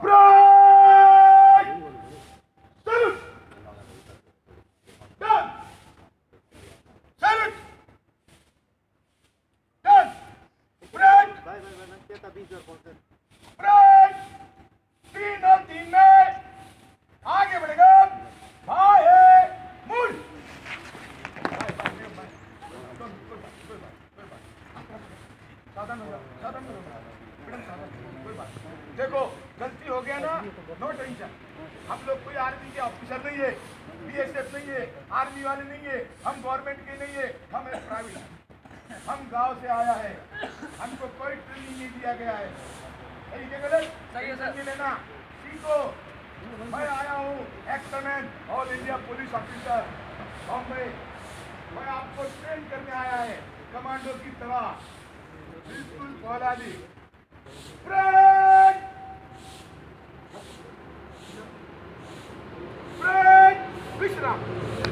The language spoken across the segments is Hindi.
Pride! गया है सही है है। लेना आया हूँ ex man all India police officer Bombay मैं आपको ट्रेन करने आया है कमांडो की तरह बिल्कुल फौलादी ब्रेक विश्राम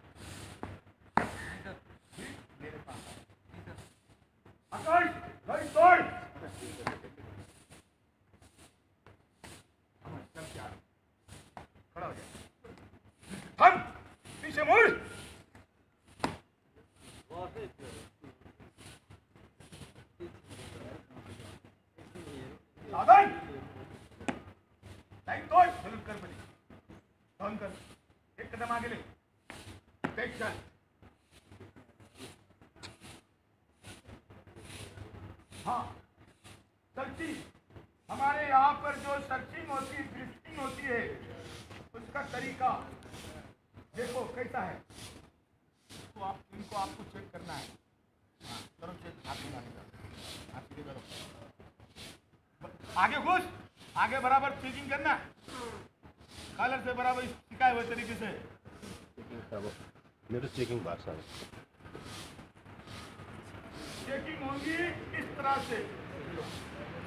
हम पीछे मुड़। साधन टाइम तोड़ सलूट कर बनी कर। एक कदम आगे ले। टेक चल हाँ सर्चिंग हमारे यहाँ पर जो सर्चिंग होती है ड्रिफ्टिंग होती है उसका तरीका देखो कैसा है। तो आप इनको आपको चेक करना है। करो चेक आगे करो। आगे घुस। आगे बराबर चेकिंग करना। कॉलर से बराबर सिखाए हुए तरीके से। मेरो चेकिङ भएको छ चेकिंग होगी इस तरह से?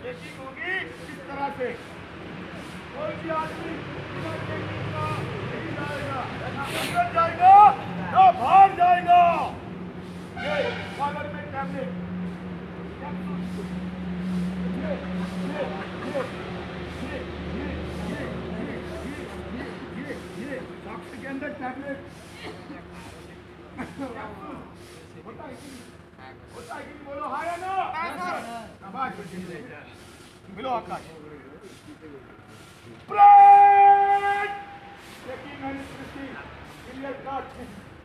चेकिंग होगी किस तरह से कोई भी आदमी अंदर जाएगा ना बाहर जाएगा ये पागल में कैमरे टैबलेट होता मिलो आकाश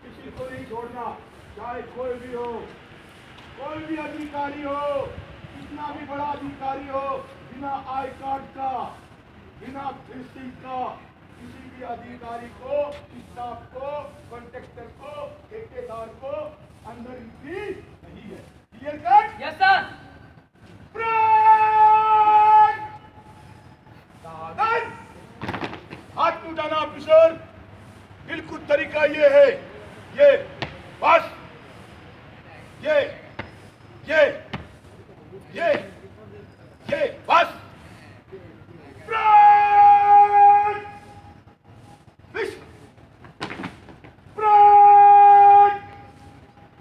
किसी को नहीं चाहे कोई भी हो कोई भी अधिकारी हो कितना भी बड़ा अधिकारी हो बिना आई कार्ड का बिना का किसी भी अधिकारी को स्टाफ को कॉन्ट्रेक्टर को, ठेकेदार को अंदर एंट्री नहीं है। क्लियर कट यस सर हाथ उठाना ऑफिसर बिल्कुल तरीका ये है। ये बस। ये ये ये ये बस ब्रेक फ़िश ब्रेक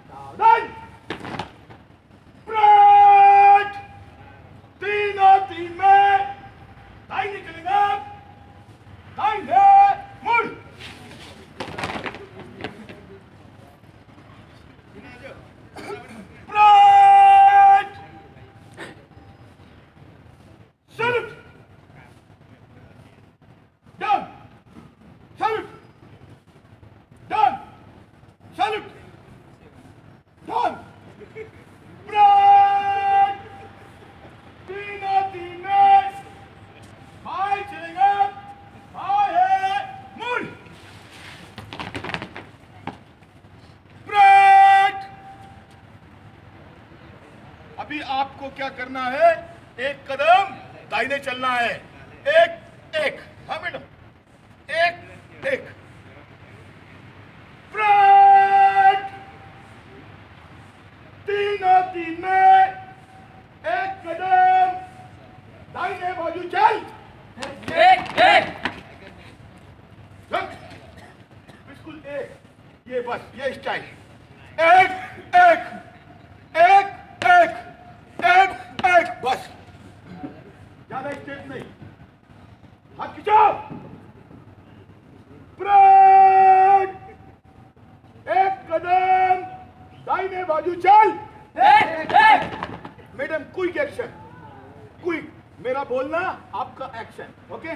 सावधान ब्रेक तीन और तीन में टाइम निकलेगा टाइम है मुड़ break salute down salute down salute down break तीन और तीन में भाई चलेगा आपको क्या करना है? एक कदम दाहिने चलना है। एक एक। हाँ मैडम। एक एक। तीनों तीन में एक कदम दाहिने बाजू चल एक एक रख बिल्कुल एक ये बस ये स्टाइल एक एक एक एक एक एक बस ज़्यादा स्टेप नहीं हाथ खींचो फ्रंट एक कदम दाहिने बाजू चल। मैडम क्विक एक्शन क्विक मेरा बोलना आपका एक्शन ओके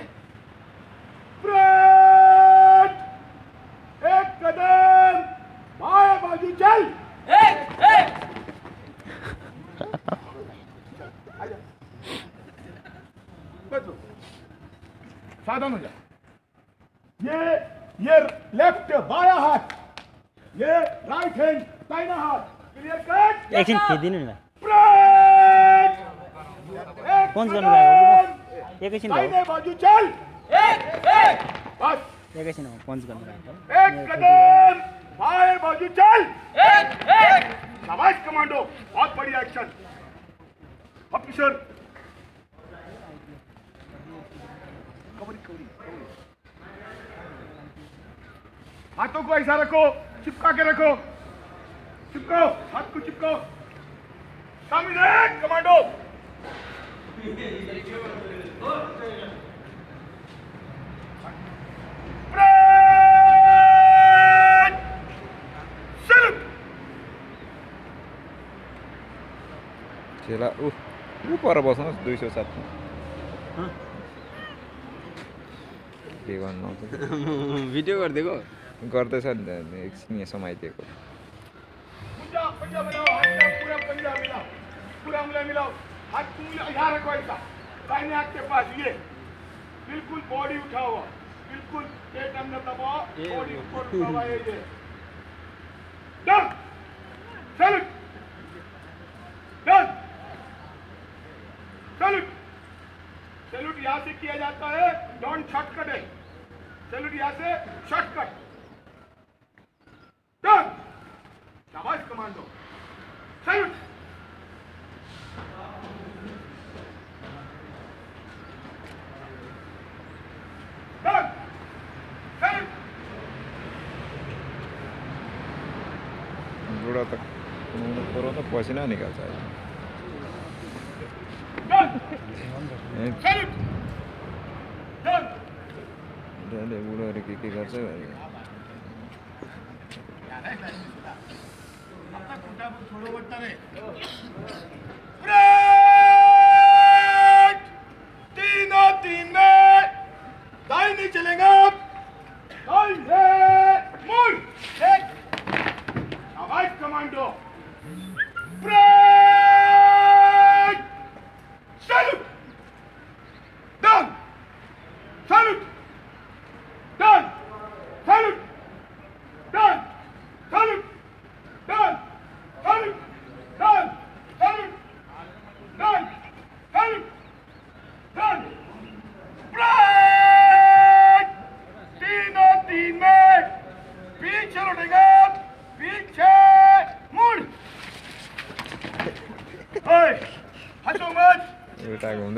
एक कदम बाएँ बाजू चल। एक एक बस हो जा। ये ये लेफ़्ट बाया हाथ ये राइट हैंड दाहिना हाथ। एकछिन खिचिदिनु नि फ्रंट एक कौन सा गाना एकैछिन बाजू चल। एक एक। बस। एकैछिन पन्च गर्नु भएको एक कदम। बाजू चल। एक एक। शाबाश कमांडो। बहुत बढ़िया एक्शन। ऑफिसर। कबड्डी कबड्डी कबड्डी। हाथों को ऐसा रखो चिपका के रखो। चिपको हाथ को चिपको। सामने कमांडो। चेला ऊ ऊ पर बस्नुहोस् दुई सौ सातमा के गर्नु भिडियो गरिदिएको गर्दैछ नि त एकछिन यहाँ समाइदिएको पूरा ले मिलाओ। हाथ उंगली यहाँ रखो ऐसा दाहिने हाथ के पास ये। बिल्कुल बॉडी उठा हुआ। बिल्कुल पेट अंदर दबाओ बॉडी ऊपर उठा हुआ है ये। तर त कुनाउनु पऱ्यो त पसिना निकाल्छ अहिले बुढोहरू के के गर्छ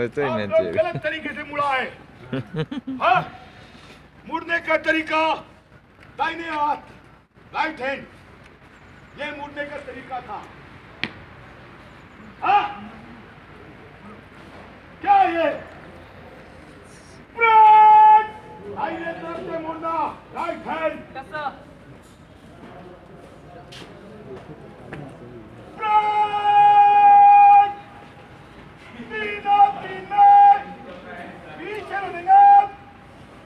चाहिँ आप लोग मान्छेहरू गलत तरीके से मुड़ा है। हाँ? मुड़ने का तरीका दाहिने हाथ राइट हैंड ये मुड़ने का तरीका था। हाँ? क्या ये? ब्रेक दाहिने तरफ़ से मुड़ना राइट हैंड कसं ब्रेक तीनों तीनों पीछे मुड़ेगा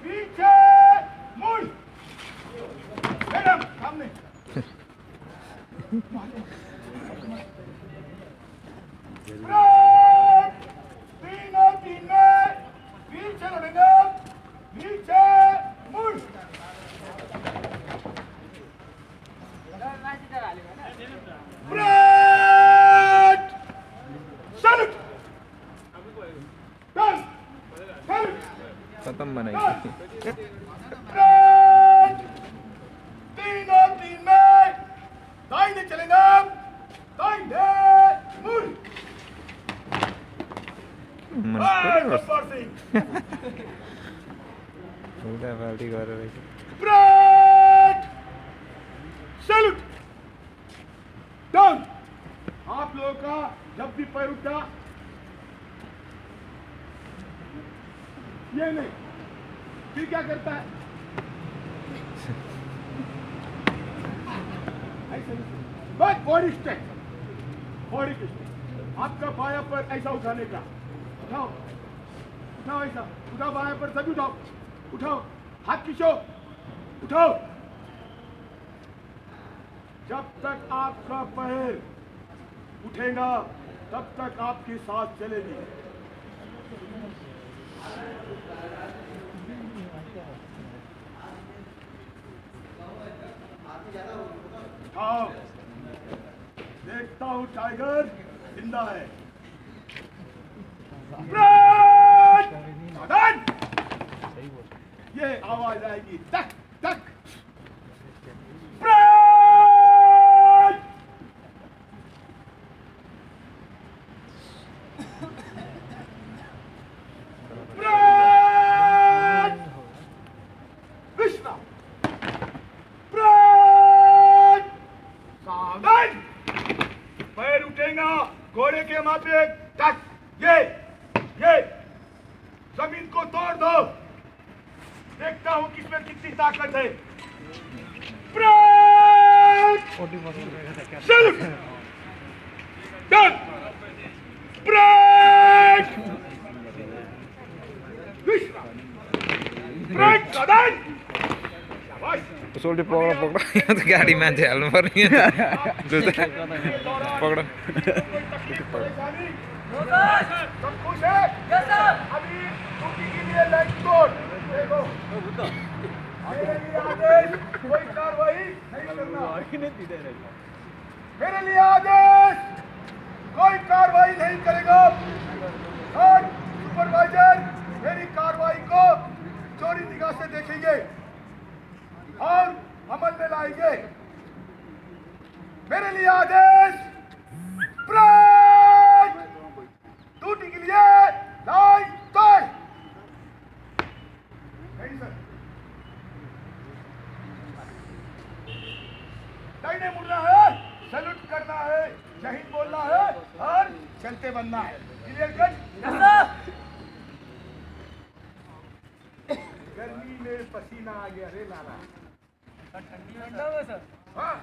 पीछे मुड़ मैडम सामने ब्रेक तीनों तीनों पीछे मुड़ेगा पीछे मुड़ माथि तर हाल्यो होइन ब्रेक काम ब्रेक तीन और तीन में दाहिने चलेगा दाहिने मुड़ ब्रेक सैल्यूट डाउन आप लोगों का जब भी पैर उठा ये नहीं। फिर क्या करता है? आपका बाया पर ऐसा उठाने का। उठाओ। उठाओ ऐसा। उठाओ बाया पर, सभी उठाओ। उठाओ। हाथ खींचो। उठाओ। जब तक आपका पैर उठेगा, तब तक आपकी सांस चलेगी। उठाओ देखता हूँ टाइगर ज़िंदा है। ये आवाज़ आएगी। तक तक ब्रेक! ब्रेक! विश्राम ब्रेक! पैर उठेगा, घोड़े के माथे, टक, ये ये, ज़मीन को तोड़ दो। देखता हूँ किसमें कितनी ताकत है। ब्रेक ब्रेक विश्राम सोल्टी पक्ड पक्ड। यो त गाडी हाल्नु पर्ने जुत्ता पक्ड है। मेरे लिए आदेश कोई कार्रवाई नहीं करना मेरे लिए आदेश कोई कार्रवाई नहीं करेगा। और सुपरवाइजर मेरी कार्रवाई को चोरी निगाह से देखेंगे। और लाएँगे मेरे लिए आदेश ड्यूटी के लिए लाइन तय। नहीं सर। मुड़ना है सैल्यूट करना है जय हिंद बोलना है और चलते बनना है। क्लियर कट गर्मी में पसीना आ गया रे लाला हाँ,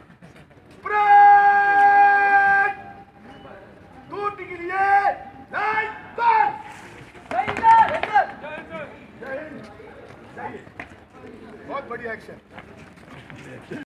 दूध के बहुत बढ़िया एक्शन।